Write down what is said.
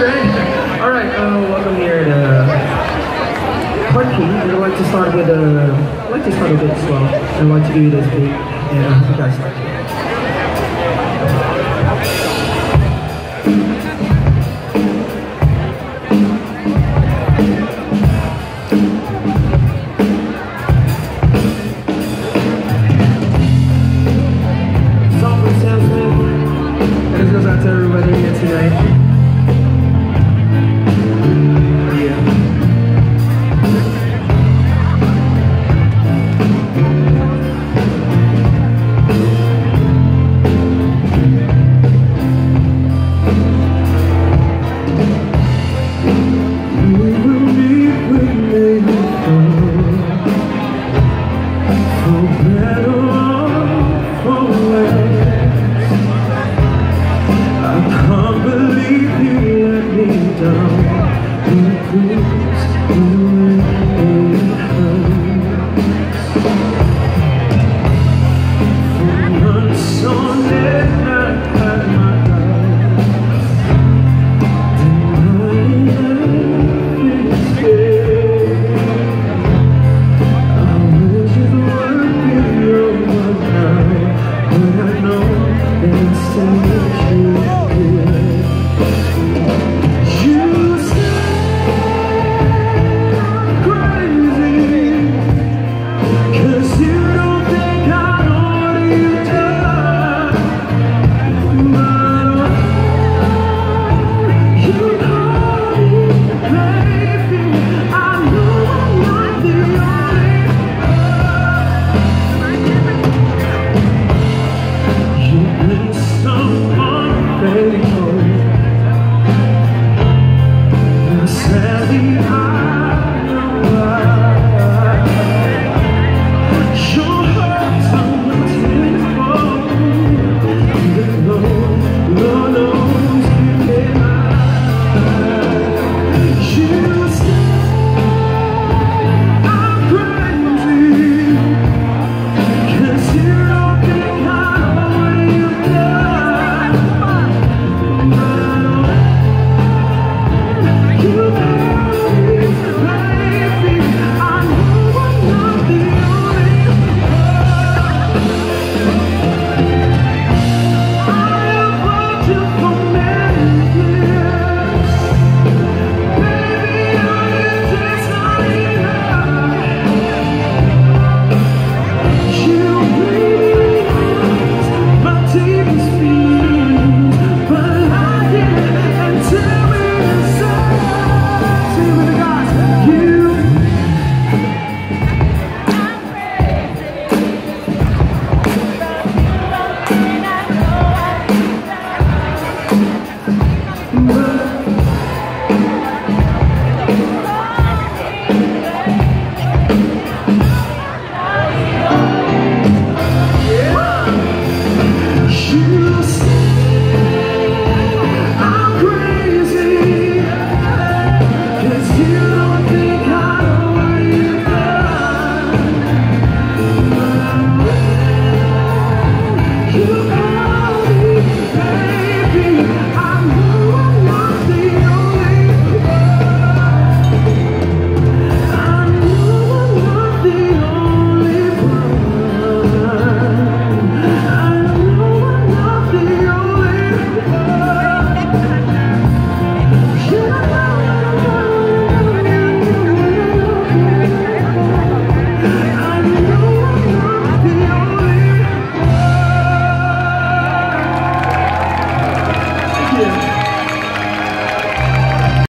All right, uh, welcome here uh, to Parking. Uh, I'd like to start with a, I'd like to start a bit slow. I'd like to do this beat, and I hope you guys like it. tonight. baby.